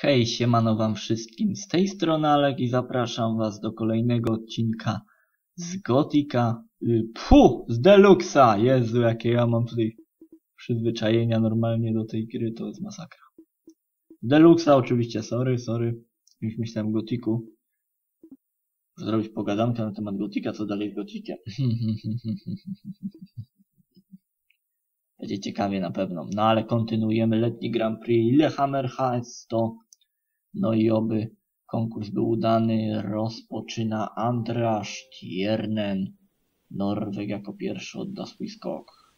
Hej, siemano wam wszystkim, z tej strony Alek i zapraszam was do kolejnego odcinka z Gotika, y, pfu, z Deluxa, Jezu, jakie ja mam tutaj przyzwyczajenia normalnie do tej gry, to jest masakra. Deluxa oczywiście, sorry, sorry, już myślałem w Gotiku. Zrobić pogadankę na temat Gotika, co dalej z Gotikiem. Będzie ciekawie na pewno. No ale kontynuujemy letni Grand Prix Lillehammer HS100. No i oby konkurs był udany. Rozpoczyna Andreas Stjernen. Norweg jako pierwszy odda swój skok.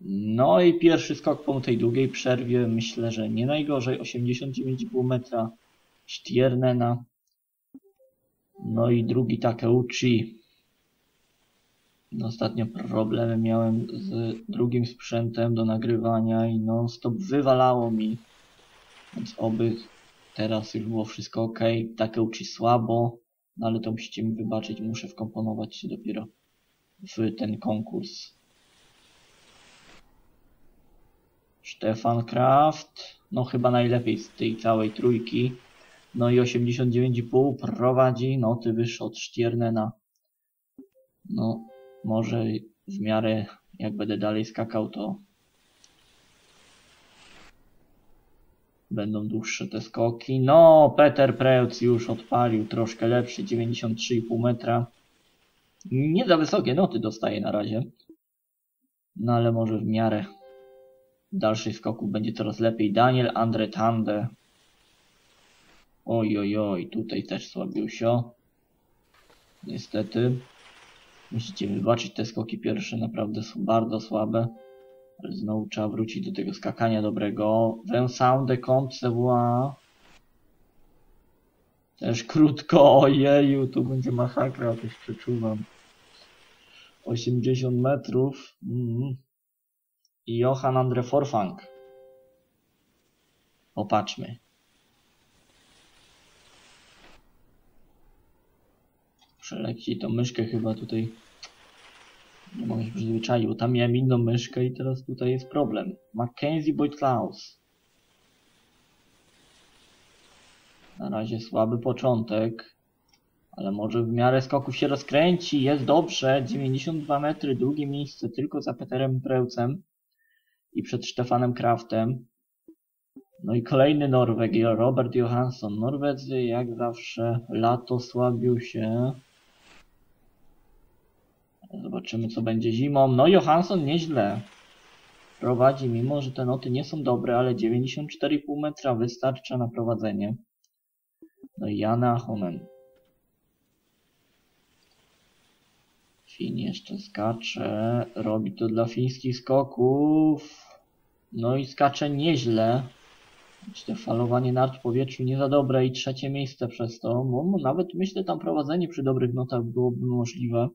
No i pierwszy skok po tej długiej przerwie. Myślę, że nie najgorzej. 89,5 metra Stjernena. No i drugi Takeuchi Ostatnio problemy miałem z drugim sprzętem do nagrywania i non stop wywalało mi. Więc oby teraz już było wszystko ok. Takie uczy słabo, no ale to musicie mi wybaczyć, muszę wkomponować się dopiero w ten konkurs. Stefan Kraft, no chyba najlepiej z tej całej trójki. No i 89,5 prowadzi, noty wyższe od Stiernena. No, może w miarę jak będę dalej skakał, to będą dłuższe te skoki. No, Peter Preutz już odpalił, troszkę lepszy, 93,5 metra. Nie za wysokie noty dostaje na razie. No ale może w miarę dalszych skoków będzie coraz lepiej. Daniel Andre Tande. Oj, oj, oj, tutaj też słabiusio. Niestety. Musicie wybaczyć te skoki pierwsze, naprawdę są bardzo słabe. Ale znowu trzeba wrócić do tego skakania dobrego. Vincent de Comte Też krótko, ojeju, tu będzie masakra, coś przeczuwam. 80 metrów. Mm. I Johan Andre Forfang. Popatrzmy. Przeleci tą myszkę chyba tutaj. Nie mogę się przyzwyczaić, bo tam miałem inną myszkę i teraz tutaj jest problem. Mackenzie Boyd Klaus. Na razie słaby początek. Ale może w miarę skoków się rozkręci. Jest dobrze. 92 metry, drugie miejsce tylko za Peterem Preucem i przed Stefanem Kraftem. No i kolejny Norweg, Robert Johansson. Norwedzy jak zawsze lato słabił się. Zobaczymy co będzie zimą. No Johansson nieźle prowadzi, mimo że te noty nie są dobre, ale 94,5 metra wystarcza na prowadzenie. No i Jana. Fin jeszcze skacze, robi to dla fińskich skoków. No i skacze nieźle. Te falowanie nart w powietrzu nie za dobre i trzecie miejsce przez to. Bo nawet myślę tam prowadzenie przy dobrych notach byłoby możliwe.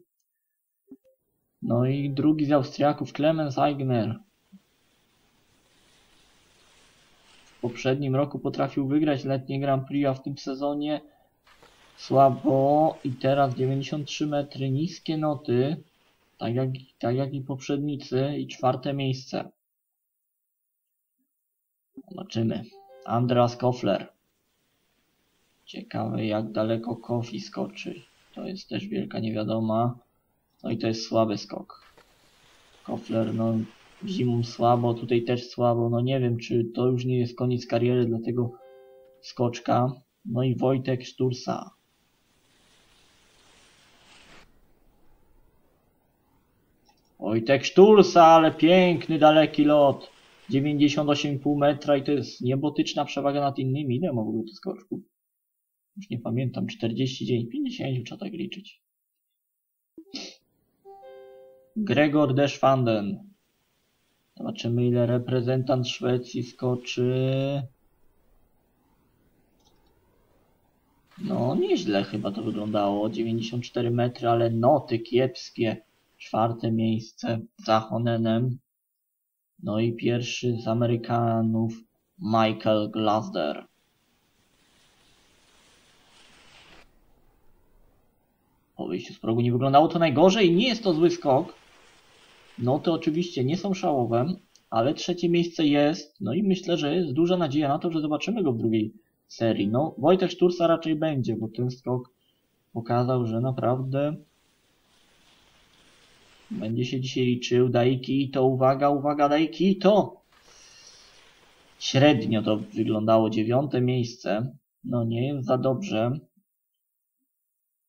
No i drugi z Austriaków, Clemens Eigner. W poprzednim roku potrafił wygrać letnie Grand Prix, a w tym sezonie słabo. I teraz 93 metry, niskie noty. Tak jak, tak jak i poprzednicy. I czwarte miejsce. Zobaczymy. Andreas Kofler. Ciekawe jak daleko Kofi skoczy. To jest też wielka niewiadoma. No i to jest słaby skok. Kofler, no zimą słabo, tutaj też słabo. No nie wiem, czy to już nie jest koniec kariery dla tego skoczka. No i Wojtek Sztursa. Wojtek Sztursa, ale piękny, daleki lot. 98,5 metra i to jest niebotyczna przewaga nad innymi. Ile ma w ogóle to skoczku? Już nie pamiętam. 49, 50 trzeba tak liczyć. Gregor Deschwanden. Zobaczymy ile reprezentant Szwecji skoczy. No nieźle chyba to wyglądało. 94 metry, ale noty kiepskie. Czwarte miejsce za Honenem. No i pierwszy z Amerykanów Michael Glasder. Po wyjściu z progu nie wyglądało to najgorzej. Nie jest to zły skok. Noty oczywiście nie są szałowe, ale trzecie miejsce jest, no i myślę, że jest duża nadzieja na to, że zobaczymy go w drugiej serii. No, Wojtek Sztursa raczej będzie, bo ten skok pokazał, że naprawdę będzie się dzisiaj liczył. Dajki to, uwaga, uwaga, dajki to! Średnio to wyglądało, dziewiąte miejsce. No nie jest za dobrze.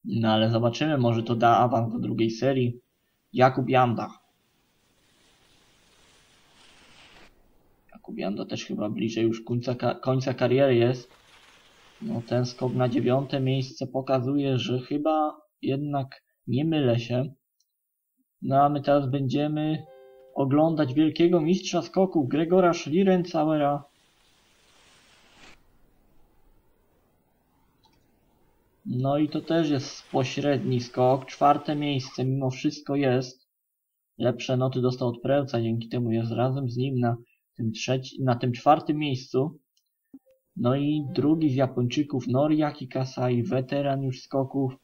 No ale zobaczymy, może to da awans do drugiej serii. Jakub Janda. Jakub Janda też chyba bliżej już końca, końca kariery jest. No ten skok na dziewiąte miejsce pokazuje, że chyba jednak nie mylę się. No a my teraz będziemy oglądać wielkiego mistrza skoków Gregora Schlierenzauera. No i to też jest pośredni skok. Czwarte miejsce mimo wszystko jest. Lepsze noty dostał od Prelca, dzięki temu jest razem z nim na tym, trzeci, na tym czwartym miejscu. No i drugi z Japończyków Noriaki Kasai, weteran już skoków,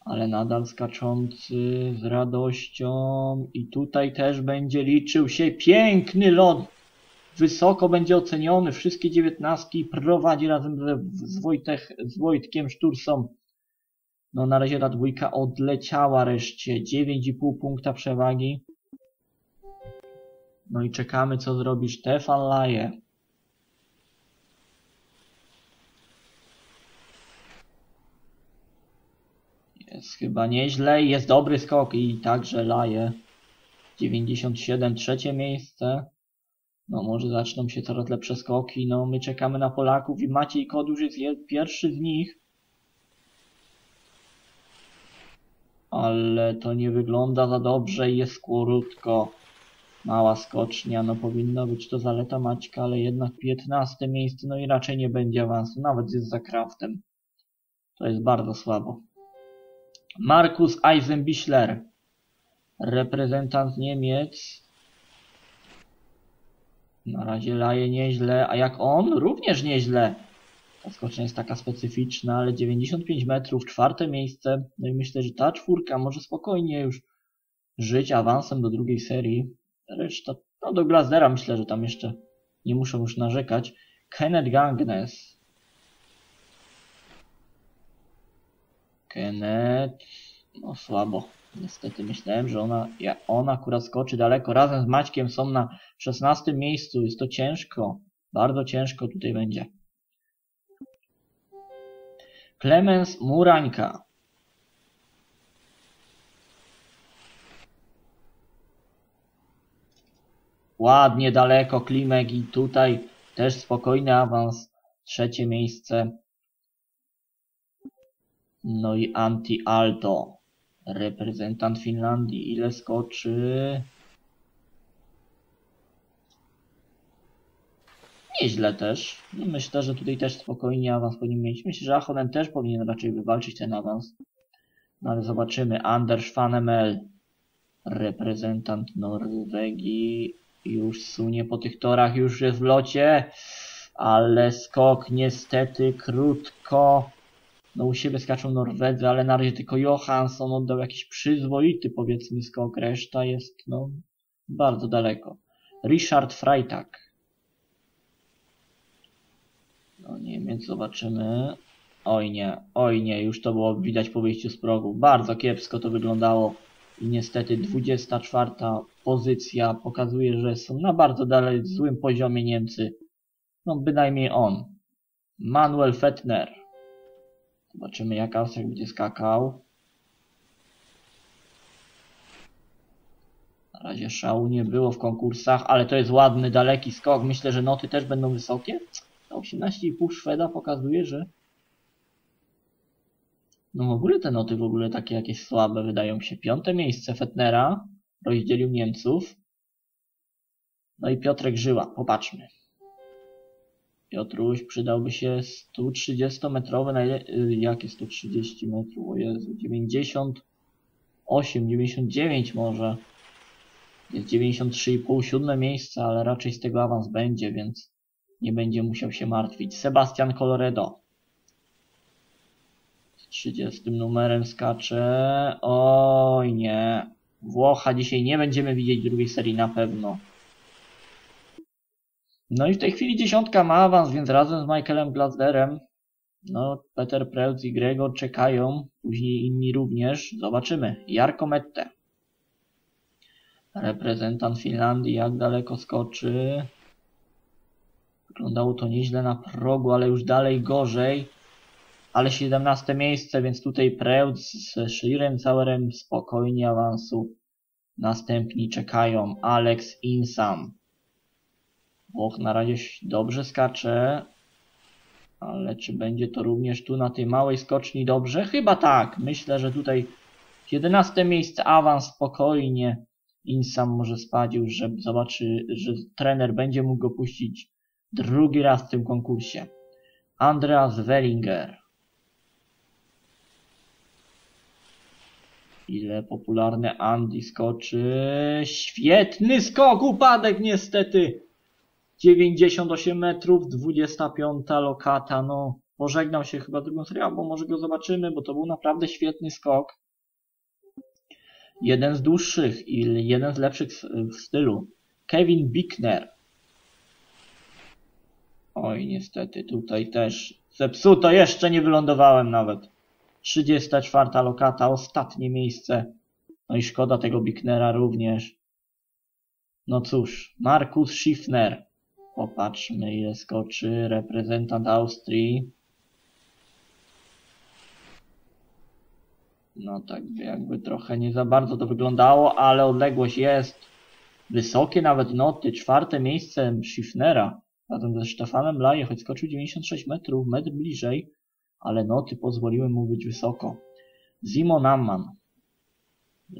ale nadal skaczący z radością i tutaj też będzie liczył się piękny lot. Wysoko będzie oceniony, wszystkie dziewiętnastki prowadzi razem z, Wojtek, z Wojtkiem Sztursą. No na razie ta dwójka odleciała reszcie, 9,5 punkta przewagi. No i czekamy co zrobi Stefan Laje. Jest chyba nieźle jest dobry skok i także Laje. 97 trzecie miejsce. No może zaczną się coraz lepsze skoki. No my czekamy na Polaków i Maciej Kodusz jest pierwszy z nich. Ale to nie wygląda za dobrze i jest krótko. Mała skocznia, no powinno być to zaleta Maćka, ale jednak 15 miejsce, no i raczej nie będzie awansu, nawet jest za kraftem. To jest bardzo słabo. Markus Eisenbichler, reprezentant Niemiec. Na razie laje nieźle, a jak on? Również nieźle. Ta skocznia jest taka specyficzna, ale 95 metrów, czwarte miejsce. No i myślę, że ta czwórka może spokojnie już żyć awansem do drugiej serii. Reszta, no do Glasdera myślę, że tam jeszcze nie muszą już narzekać. Kenneth Gangnes. Kenneth, no słabo. Niestety myślałem, że ona, ja, ona akurat skoczy daleko. Razem z Maćkiem są na 16 miejscu. Jest to ciężko. Bardzo ciężko tutaj będzie. Klemens Murańka. Ładnie daleko Klimek i tutaj też spokojny awans. Trzecie miejsce. No i Anti Alto. Reprezentant Finlandii. Ile skoczy? Nieźle też. No myślę, że tutaj też spokojnie awans powinien mieć. Myślę, że Ahonen też powinien raczej wywalczyć ten awans. No ale zobaczymy. Anders Fanemel. Reprezentant Norwegii. Już sunie po tych torach, już jest w locie. Ale skok niestety krótko. No u siebie skaczą Norwedzy, ale na razie tylko Johansson oddał jakiś przyzwoity powiedzmy skok. Reszta jest no bardzo daleko. Richard Freitag. No Niemiec zobaczymy. Oj nie, oj nie, już to było widać po wyjściu z progu. Bardzo kiepsko to wyglądało. I niestety 24 pozycja pokazuje, że są na bardzo dalej złym poziomie Niemcy. No bynajmniej on. Manuel Fettner. Zobaczymy jak Austriak będzie skakał. Na razie szału nie było w konkursach, ale to jest ładny, daleki skok. Myślę, że noty też będą wysokie. 18,5 Szweda pokazuje, że no w ogóle te noty w ogóle takie jakieś słabe wydają się. Piąte miejsce Fetnera rozdzielił Niemców. No i Piotrek Żyła. Popatrzmy. Piotruś przydałby się 130-metrowy, y, jakie 130 metrów, o Jezu, 98, 99 może. Jest 93,5, siódme miejsce, ale raczej z tego awans będzie, więc nie będzie musiał się martwić. Sebastian Coloredo. Z 30 numerem skacze. Oj nie. Włocha dzisiaj nie będziemy widzieć drugiej serii na pewno. No i w tej chwili dziesiątka ma awans, więc razem z Michaelem Glasderem, no Peter Preutz i Gregor czekają, później inni również. Zobaczymy. Jarko Mette. Reprezentant Finlandii, jak daleko skoczy. Wyglądało to nieźle na progu, ale już dalej gorzej. Ale 17 miejsce, więc tutaj Preutz z Shirem Sauerem spokojnie awansu. Następni czekają Alex Insam. Włoch na razie dobrze skacze. Ale czy będzie to również tu na tej małej skoczni dobrze? Chyba tak. Myślę, że tutaj 11 miejsce, awans spokojnie. Insam może już, że zobaczy, że trener będzie mógł go puścić drugi raz w tym konkursie. Andreas Wellinger. Ile popularny Andy skoczy. Świetny skok, upadek niestety. 98 metrów, 25 lokata, no pożegnał się chyba drugą serię, bo może go zobaczymy, bo to był naprawdę świetny skok. Jeden z dłuższych i jeden z lepszych w stylu. Kevin Bickner. Oj, niestety, tutaj też zepsuto, jeszcze nie wylądowałem nawet. 34 lokata, ostatnie miejsce. No i szkoda tego Bicknera również. No cóż, Markus Schiffner. Popatrzmy ile skoczy reprezentant Austrii. No tak jakby trochę nie za bardzo to wyglądało, ale odległość jest. Wysokie nawet noty. Czwarte miejsce Schiffnera. Razem ze Stefanem Laje, choć skoczył 96 metrów, metr bliżej, ale noty pozwoliły mu być wysoko. Zimo Namman.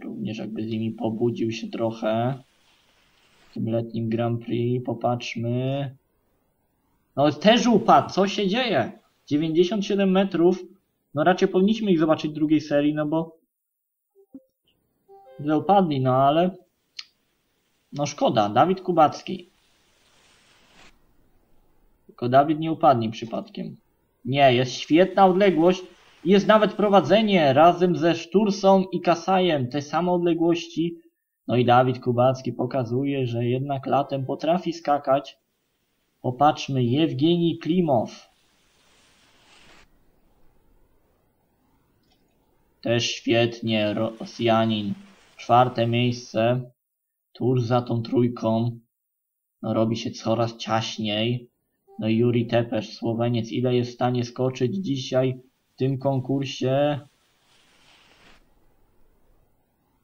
Również jakby z nimi pobudził się trochę tym letnim Grand Prix. Popatrzmy. No też upadł, co się dzieje? 97 metrów. No raczej powinniśmy ich zobaczyć w drugiej serii, no bo upadli, no ale no szkoda, Dawid Kubacki. Tylko Dawid nie upadnie przypadkiem. Nie, jest świetna odległość. Jest nawet prowadzenie razem ze Sztursą i Kasajem. Te same odległości. No i Dawid Kubacki pokazuje, że jednak latem potrafi skakać. Popatrzmy, Jewgeni Klimow. Też świetnie, Rosjanin. Czwarte miejsce. Tuż za tą trójką. No, robi się coraz ciaśniej. No Juri Tepesz, Słoweniec, ile jest w stanie skoczyć dzisiaj w tym konkursie?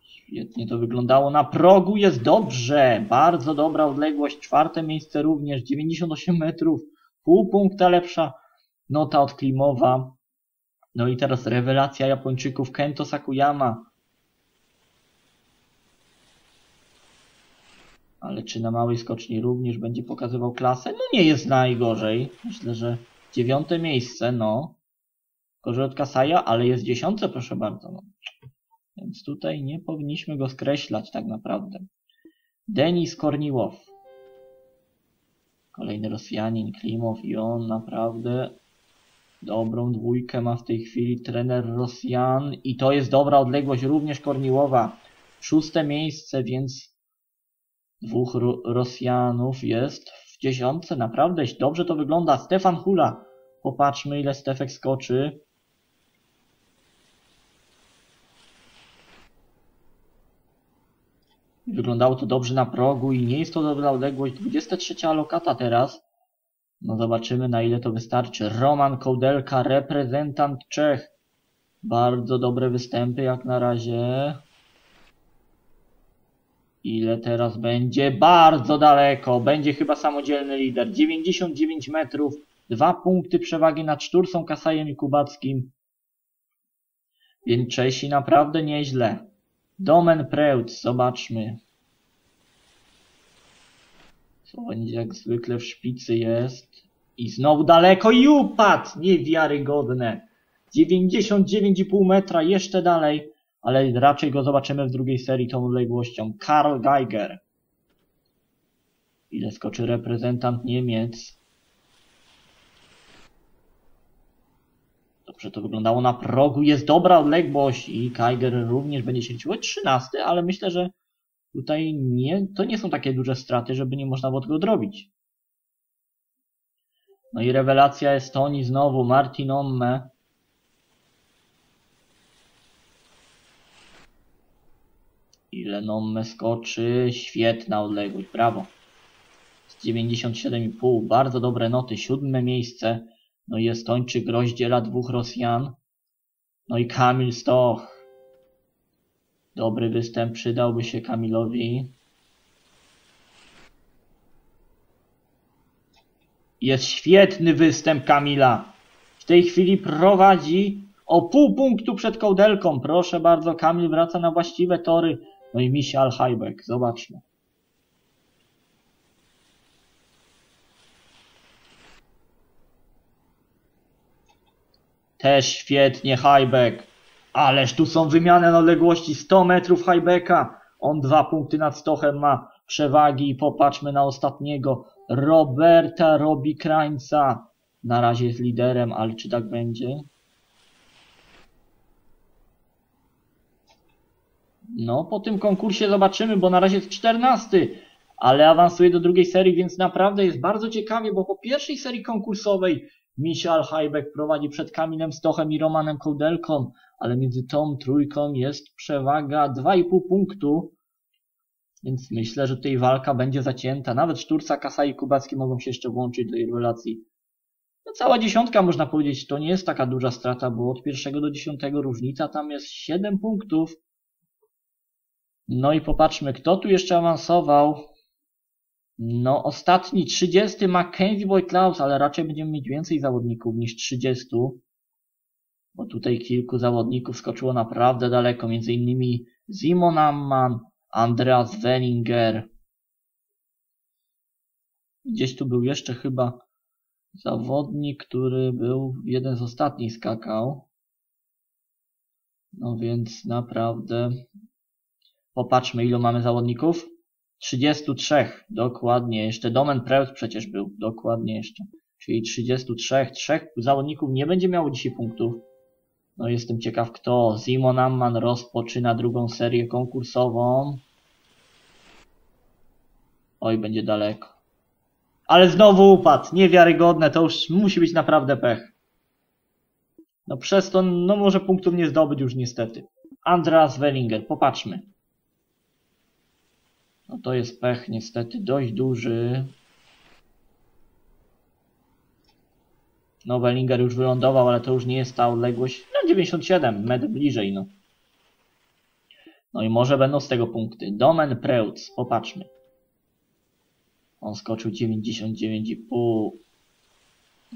Świetnie to wyglądało. Na progu jest dobrze. Bardzo dobra odległość. Czwarte miejsce również. 98 metrów. Pół punkta lepsza nota od Klimowa. No i teraz rewelacja Japończyków. Kento Sakuyama. Ale czy na małej skoczni również będzie pokazywał klasę? No nie jest najgorzej. Myślę, że dziewiąte miejsce, no. Gorzej od Kasaja, ale jest dziesiąte, proszę bardzo. No. Więc tutaj nie powinniśmy go skreślać tak naprawdę. Denis Korniłow. Kolejny Rosjanin, Klimow i on naprawdę dobrą dwójkę ma w tej chwili trener Rosjan i to jest dobra odległość również Korniłowa. Szóste miejsce, więc dwóch Ro Rosjanów jest w dziesiątce. Naprawdę dobrze to wygląda. Stefan Hula. Popatrzmy ile Stefek skoczy. Wyglądało to dobrze na progu i nie jest to dobra odległość. 23 alokata teraz. No zobaczymy na ile to wystarczy. Roman Kołdelka, reprezentant Czech. Bardzo dobre występy jak na razie. Ile teraz będzie? Bardzo daleko. Będzie chyba samodzielny lider. 99 metrów. Dwa punkty przewagi nad Sztursą, Kasajem i Kubackim. Więc Czesi naprawdę nieźle. Domen Preutz, zobaczmy. Słoweniec jak zwykle w szpicy jest. I znowu daleko i upadł! Niewiarygodne. 99,5 metra, jeszcze dalej. Ale raczej go zobaczymy w drugiej serii tą odległością. Karl Geiger. Ile skoczy reprezentant Niemiec. Dobrze to wyglądało na progu. Jest dobra odległość i Geiger również będzie się liczył. 13, ale myślę, że tutaj nie, to nie są takie duże straty, żeby nie można było tego odrobić. No i rewelacja Estonii znowu, Martin Omme. Ile Nomme skoczy, świetna odległość, brawo. Z 97,5, bardzo dobre noty, siódme miejsce. No i Estończyk rozdziela dwóch Rosjan. No i Kamil Stoch. Dobry występ przydałby się Kamilowi. Jest świetny występ Kamila. W tej chwili prowadzi o pół punktu przed kołdelką. Proszę bardzo, Kamil wraca na właściwe tory. No i Misia Alhajbek. Zobaczmy. Też świetnie Hajbek. Ależ tu są wymiany na odległości 100 metrów Hajbeka. On dwa punkty nad Stochem ma przewagi i popatrzmy na ostatniego. Roberta Robi Krańca. Na razie jest liderem, ale czy tak będzie? No, po tym konkursie zobaczymy, bo na razie jest 14, ale awansuje do drugiej serii, więc naprawdę jest bardzo ciekawie, bo po pierwszej serii konkursowej Michal Hajbek prowadzi przed Kamilem Stochem i Romanem Kołdelką, ale między tą trójką jest przewaga 2,5 punktu, więc myślę, że tutaj walka będzie zacięta. Nawet Szturca, Kasa i Kubacki mogą się jeszcze włączyć do tej relacji. No cała dziesiątka można powiedzieć, to nie jest taka duża strata, bo od pierwszego do dziesiątego różnica tam jest 7 punktów. No i popatrzmy, kto tu jeszcze awansował. No, ostatni, 30 Mackenzie Wojtlaus, ale raczej będziemy mieć więcej zawodników niż 30. Bo tutaj kilku zawodników skoczyło naprawdę daleko, między innymi Simon Amman, Andreas Wellinger. Gdzieś tu był jeszcze chyba zawodnik, który był jeden z ostatnich skakał. No więc naprawdę Popatrzmy, ilu mamy zawodników. 33, dokładnie. Jeszcze Domen Preut przecież był, dokładnie jeszcze. Czyli 33, trzech zawodników nie będzie miało dzisiaj punktów. No jestem ciekaw kto. Simon Amman rozpoczyna drugą serię konkursową. Oj, będzie daleko. Ale znowu upadł. Niewiarygodne. To już musi być naprawdę pech. No przez to, no może punktów nie zdobyć już niestety. Andreas Wellinger, popatrzmy. No to jest pech niestety dość duży. No Wellinger już wylądował, ale to już nie jest ta odległość. No 97, metr bliżej no. No i może będą z tego punkty. Domen Preutz, popatrzmy. On skoczył 99,5.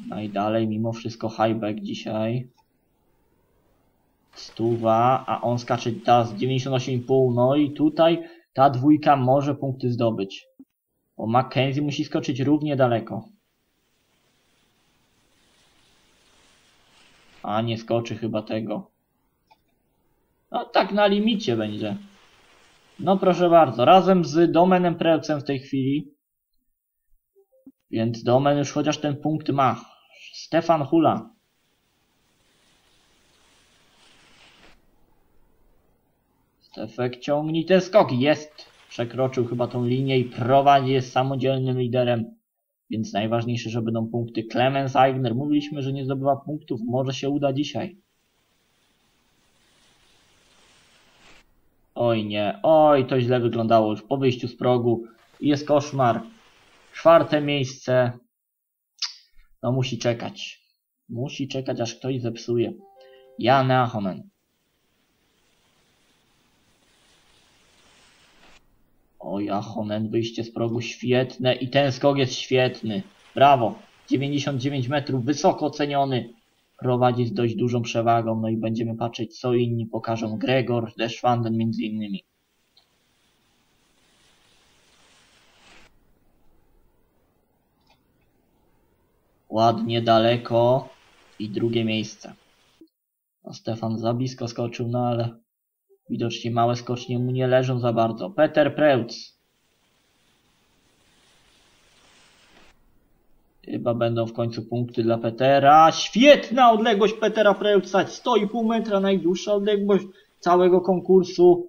No i dalej mimo wszystko highback dzisiaj. Stuwa, a on skacze teraz 98,5. No i tutaj ta dwójka może punkty zdobyć. Bo Mackenzie musi skoczyć równie daleko. A nie skoczy chyba tego. No tak na limicie będzie. No proszę bardzo, razem z Domenem Prelcem w tej chwili. Więc Domen już chociaż ten punkt ma. Stefan Hula. Efekt ciągnij ten skok. Jest. Przekroczył chyba tą linię i prowadzi, jest samodzielnym liderem. Więc najważniejsze, że będą punkty. Clemens Eigner. Mówiliśmy, że nie zdobywa punktów. Może się uda dzisiaj. Oj nie. Oj, to źle wyglądało już po wyjściu z progu. Jest koszmar. Czwarte miejsce. No musi czekać. Musi czekać, aż ktoś zepsuje. Jan Ahonen. O Jachonen, wyjście z progu świetne i ten skok jest świetny. Brawo. 99 metrów, wysoko oceniony. Prowadzi z dość dużą przewagą, no i będziemy patrzeć co inni pokażą. Gregor Deschwanden między innymi. Ładnie daleko i drugie miejsce. No Stefan za blisko skoczył, no ale Widocznie małe skocznie mu nie leżą za bardzo. Peter Preutz. Chyba będą w końcu punkty dla Petera. Świetna odległość Petera Preutza. 100,5 metra najdłuższa odległość całego konkursu.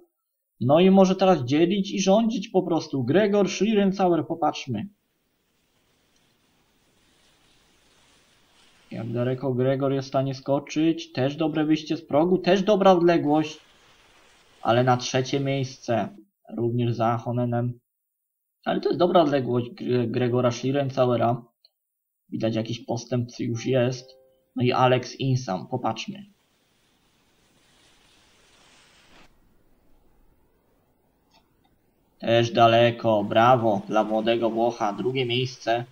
No i może teraz dzielić i rządzić po prostu. Gregor Schlierenzauer, popatrzmy. Jak daleko Gregor jest w stanie skoczyć? Też dobre wyjście z progu, też dobra odległość. Ale na trzecie miejsce. Również za Honenem. Ale to jest dobra odległość Gregora Schlierencauera. Widać jakiś postęp już jest. No i Alex Insam, popatrzmy. Też daleko, brawo dla młodego Włocha, drugie miejsce.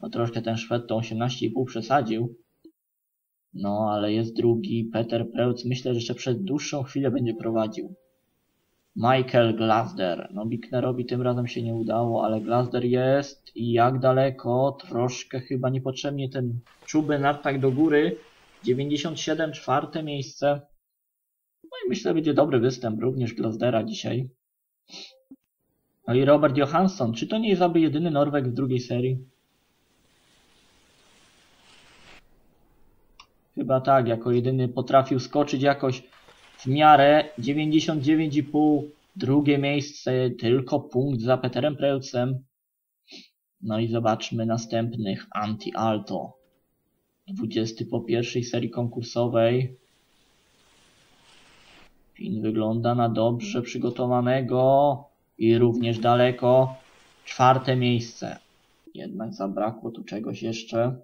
No troszkę ten Szwed to 18,5 przesadził. No ale jest drugi, Peter Preutz, myślę, że jeszcze przez dłuższą chwilę będzie prowadził. Michael Glasder. No Bicknerowi tym razem się nie udało, ale Glasder jest i jak daleko? Troszkę chyba niepotrzebnie ten czubę tak do góry. 97, czwarte miejsce. No i myślę, będzie dobry występ również Glasdera dzisiaj. No i Robert Johansson. Czy to nie jest aby jedyny Norweg w drugiej serii? Chyba tak, jako jedyny potrafił skoczyć jakoś w miarę 99,5. Drugie miejsce, tylko punkt za Peterem Preucem. No i zobaczmy następnych. Anti-Alto. 20 po pierwszej serii konkursowej. Fin wygląda na dobrze przygotowanego i również daleko. Czwarte miejsce. Jednak zabrakło tu czegoś jeszcze.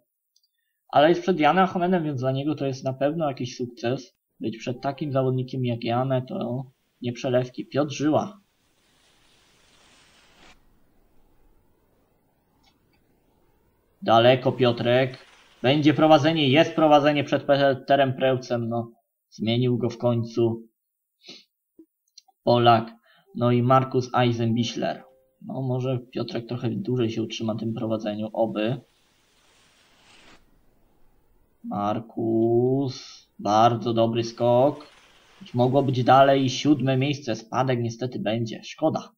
Ale jest przed Janem Honenem, więc dla niego to jest na pewno jakiś sukces. Być przed takim zawodnikiem jak Janę to nie przelewki. Piotr Żyła. Daleko Piotrek. Będzie prowadzenie, jest prowadzenie przed Peterem Prełcem. No, zmienił go w końcu. Polak. No i Markus Eisenbichler. No może Piotrek trochę dłużej się utrzyma tym prowadzeniu, oby. Markus. Bardzo dobry skok. Mogło być dalej siódme miejsce. Spadek niestety będzie. Szkoda.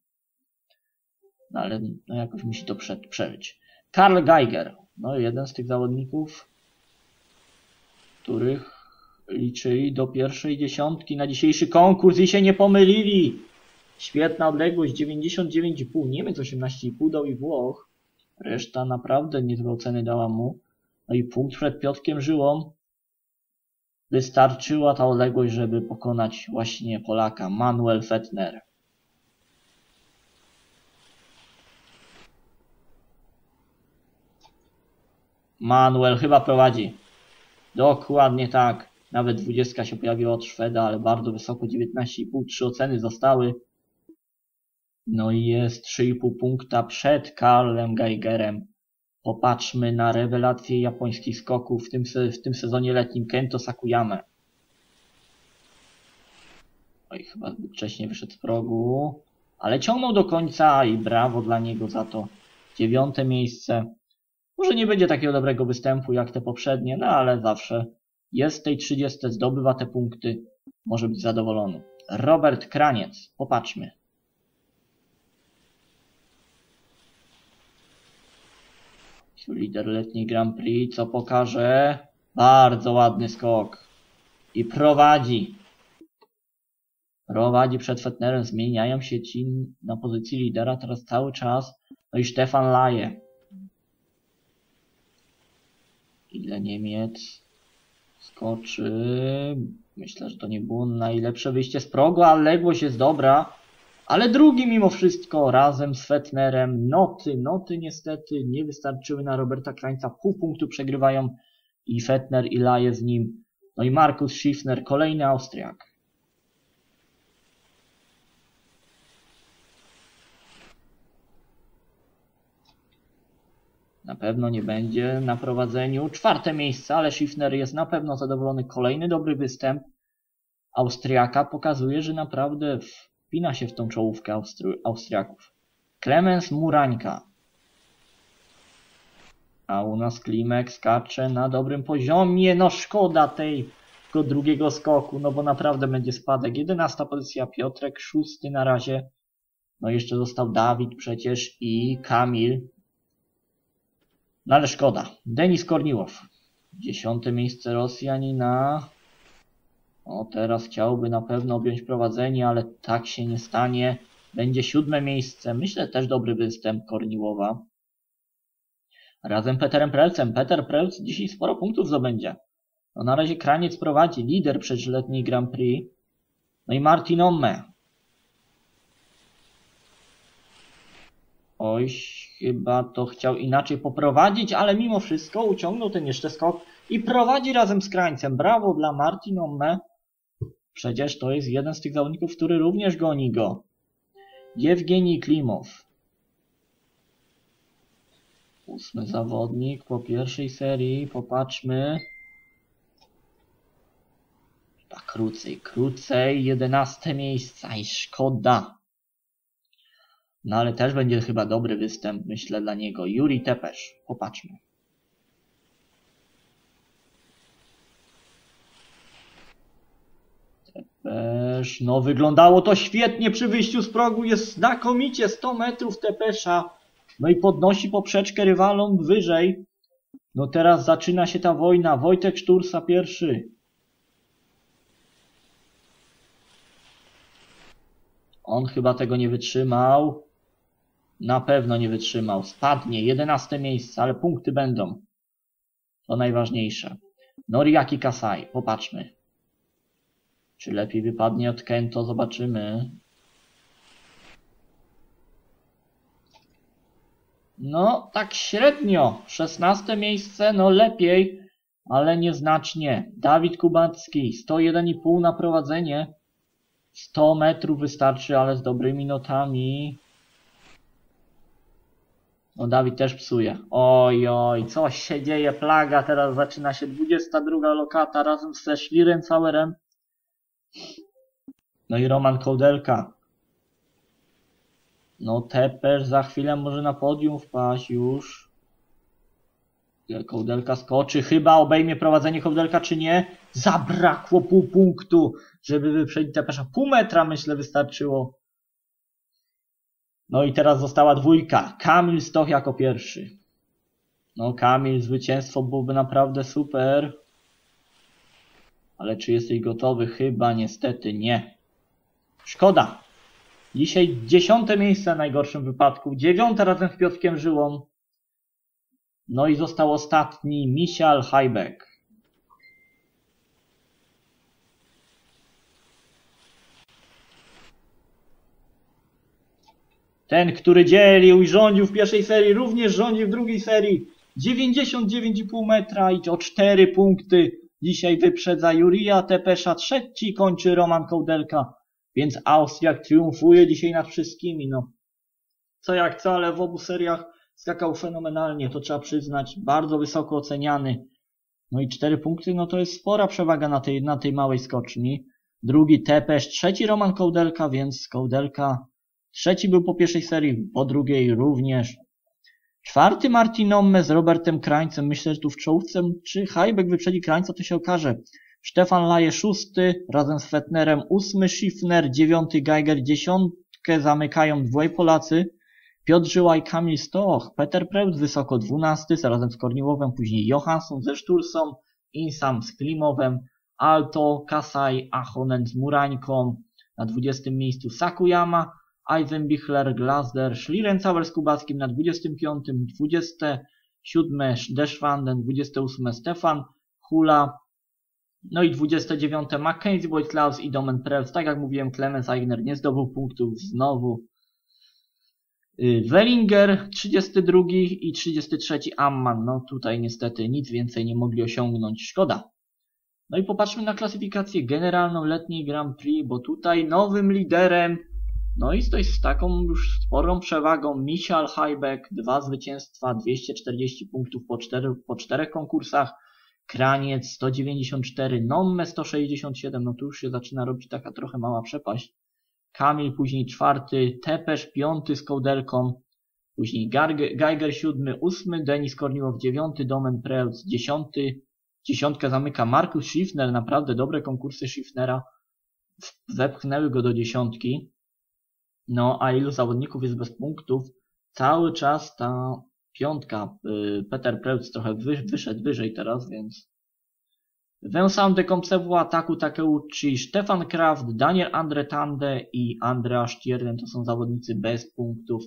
No ale no jakoś musi to prze przeżyć. Karl Geiger. No jeden z tych zawodników, których liczyli do pierwszej dziesiątki na dzisiejszy konkurs i się nie pomylili. Świetna odległość, 99,5. Niemiec 18,5 dał i Włoch. Reszta naprawdę niezłe oceny dała mu. No i punkt przed Piotkiem Żyłą. Wystarczyła ta odległość, żeby pokonać właśnie Polaka Manuel Fettner. Manuel chyba prowadzi. Dokładnie tak. Nawet 20 się pojawiła od Szweda, ale bardzo wysoko 19,5. Trzy oceny zostały. No i jest 3,5 punkta przed Karlem Geigerem. Popatrzmy na rewelację japońskich skoków w tym, w tym sezonie letnim Kento Sakuyama. Oj, chyba wcześniej wyszedł z progu. Ale ciągnął do końca i brawo dla niego za to. Dziewiąte miejsce. Może nie będzie takiego dobrego występu jak te poprzednie, no ale zawsze jest w tej 30, zdobywa te punkty. Może być zadowolony. Robert Kraniec. Popatrzmy. Lider letniej Grand Prix, co pokaże? Bardzo ładny skok. I prowadzi. Prowadzi przed Fetnerem. Zmieniają się ci na pozycji lidera teraz cały czas. No i Stefan Laje. Ile Niemiec skoczy? Myślę, że to nie było najlepsze wyjście z progu, ale ległość jest dobra. Ale drugi mimo wszystko razem z Fetnerem. Noty, noty niestety nie wystarczyły na Roberta Krańca. Pół punktu przegrywają i Fetner i Laje z nim. No i Markus Schiffner, kolejny Austriak. Na pewno nie będzie na prowadzeniu. Czwarte miejsce, ale Schiffner jest na pewno zadowolony. Kolejny dobry występ Austriaka pokazuje, że naprawdę wpina się w tą czołówkę Austri Austriaków. Klemens Murańka. A u nas Klimek skacze na dobrym poziomie. No szkoda tej tego drugiego skoku, no bo naprawdę będzie spadek. 11 pozycja Piotrek, szósty na razie. No jeszcze został Dawid przecież i Kamil. No ale szkoda. Denis Korniłow. Dziesiąte miejsce Rosjanina. O, teraz chciałby na pewno objąć prowadzenie, ale tak się nie stanie. Będzie siódme miejsce. Myślę też dobry występ Korniłowa. razem Peterem Prelcem. Peter Prelc dzisiaj sporo punktów zdobędzie. No na razie Kraniec prowadzi, lider przedletniej Grand Prix. No i Martin Omme. Oj, chyba to chciał inaczej poprowadzić, ale mimo wszystko uciągnął ten jeszcze skok i prowadzi razem z Krańcem. Brawo dla Martin Omme. Przecież to jest jeden z tych zawodników, który również goni go. Jewgenij Klimow. Ósmy zawodnik po pierwszej serii. Popatrzmy. Chyba krócej, krócej. Jedenaste miejsca i szkoda. No ale też będzie chyba dobry występ, myślę, dla niego. Juri Tepesz. Popatrzmy. Tepesz. No wyglądało to świetnie przy wyjściu z progu. Jest znakomicie 100 metrów Tepesza. No i podnosi poprzeczkę rywalom wyżej. No teraz zaczyna się ta wojna. Wojtek Sztursa pierwszy. On chyba tego nie wytrzymał. Na pewno nie wytrzymał. Spadnie. 11 miejsce, ale punkty będą. To najważniejsze. Noriaki Kasai. Popatrzmy. Czy lepiej wypadnie od Kento? Zobaczymy. No, tak średnio. 16 miejsce, no lepiej, ale nieznacznie. Dawid Kubacki, 101,5 na prowadzenie. 100 metrów wystarczy, ale z dobrymi notami. No Dawid też psuje. Oj, oj, coś się dzieje, plaga. Teraz zaczyna się 22 lokata razem ze Szlirem Sauerem. No i Roman Kołdelka. No Tepesz za chwilę może na podium wpaść już. Kołdelka skoczy, chyba obejmie prowadzenie Kołdelka czy nie? Zabrakło pół punktu, żeby wyprzedzić Tepesza. Pół metra myślę wystarczyło. No i teraz została dwójka. Kamil Stoch jako pierwszy. No Kamil, zwycięstwo byłoby naprawdę super. Ale czy jesteś gotowy? Chyba niestety nie. Szkoda. Dzisiaj dziesiąte miejsce w najgorszym wypadku. Dziewiąte razem z Piotrkiem Żyłą. No i został ostatni Michal Hajbek. Ten, który dzielił i rządził w pierwszej serii, również rządzi w drugiej serii. 99,5 metra i o 4 punkty. Dzisiaj wyprzedza Jurija Tepesza. Trzeci kończy Roman Kołdelka. Więc Austria triumfuje dzisiaj nad wszystkimi. No, co jak co, ale w obu seriach skakał fenomenalnie, to trzeba przyznać. Bardzo wysoko oceniany. No i 4 punkty, no to jest spora przewaga na tej, na tej małej skoczni. Drugi Tepesz, trzeci Roman Kołdelka, więc Kołdelka Trzeci był po pierwszej serii, po drugiej również. Czwarty Martin Omme z Robertem Krańcem. Myślę, że tu w czołówce, czy Hajbek wyprzedzi Krańca, to się okaże. Stefan Laje szósty, razem z Fetnerem ósmy, Schiffner dziewiąty, Geiger dziesiątkę zamykają dwaj Polacy. Piotr Żyła i Kamil Stoch, Peter Preut wysoko dwunasty, razem z Korniłowem, później Johansson ze Sztursą, Insam z Klimowem, Alto, Kasaj, Ahonen z Murańką, na dwudziestym miejscu Sakuyama, Eisenbichler, Glasder, Schlierencauer z Kubackim na 25, 27 Deschwanden, 28 Stefan Hula, no i 29 Mackenzie Wojtlaus i Domen Prels. Tak jak mówiłem, Clemens Eigner nie zdobył punktów znowu. Y, Wellinger 32 i 33 Amman. No tutaj niestety nic więcej nie mogli osiągnąć. Szkoda. No i popatrzmy na klasyfikację generalną letniej Grand Prix, bo tutaj nowym liderem no i stoi z taką już sporą przewagą Michal Hajbek, dwa zwycięstwa, 240 punktów po, cztery, po czterech konkursach, Kraniec 194, Nomme 167, no tu już się zaczyna robić taka trochę mała przepaść. Kamil później czwarty, Tepesz piąty z kołdelką, później Geiger siódmy, ósmy, Denis Korniłow dziewiąty, Domen Preutz dziesiąty, dziesiątkę zamyka Markus Schiffner, naprawdę dobre konkursy Schiffnera, wepchnęły go do dziesiątki. No, a ilu zawodników jest bez punktów? Cały czas ta piątka, y, Peter Preutz trochę wyszedł wyżej teraz, więc Vincent de Compce ataku Takeuchi, Stefan Kraft, Daniel Andre Tande i Andrea Stierden to są zawodnicy bez punktów.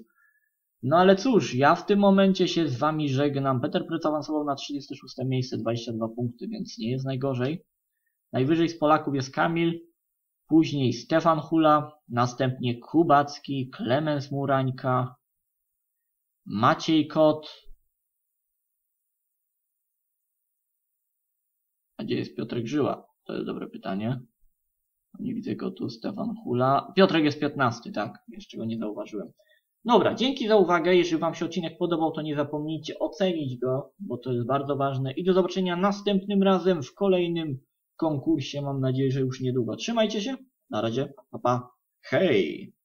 No ale cóż, ja w tym momencie się z wami żegnam. Peter Pryc awansował na 36 miejsce, 22 punkty, więc nie jest najgorzej. Najwyżej z Polaków jest Kamil, później Stefan Hula, następnie Kubacki, Klemens Murańka, Maciej Kot. A gdzie jest Piotrek Żyła? To jest dobre pytanie. Nie widzę go tu, Stefan Hula. Piotrek jest 15, tak, jeszcze go nie zauważyłem. Dobra, dzięki za uwagę. Jeżeli Wam się odcinek podobał, to nie zapomnijcie ocenić go, bo to jest bardzo ważne. I do zobaczenia następnym razem w kolejnym konkursie. Mam nadzieję, że już niedługo. Trzymajcie się. Na razie. Pa, pa. Hej!